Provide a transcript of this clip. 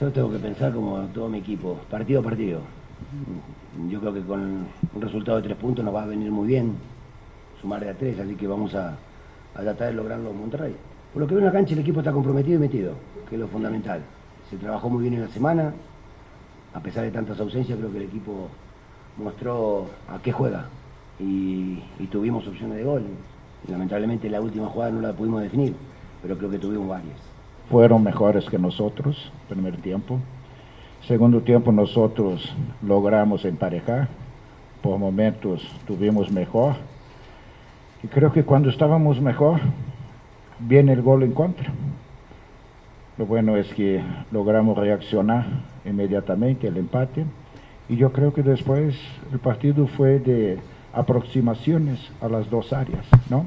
Yo tengo que pensar como todo mi equipo, partido a partido. Yo creo que con un resultado de tres puntos nos va a venir muy bien sumar de a tres, así que vamos a, tratar de lograrlo en Monterrey. Por lo que veo en la cancha el equipo está comprometido y metido, que es lo fundamental. Se trabajó muy bien en la semana, a pesar de tantas ausencias creo que el equipo mostró a qué juega y, tuvimos opciones de gol. Lamentablemente la última jugada no la pudimos definir, pero creo que tuvimos varias. Fueron mejores que nosotros, primer tiempo. Segundo tiempo nosotros logramos emparejar, por momentos tuvimos mejor. Y creo que cuando estábamos mejor, viene el gol en contra. Lo bueno es que logramos reaccionar inmediatamente, el empate. Y yo creo que después el partido fue de aproximaciones a las dos áreas, ¿no?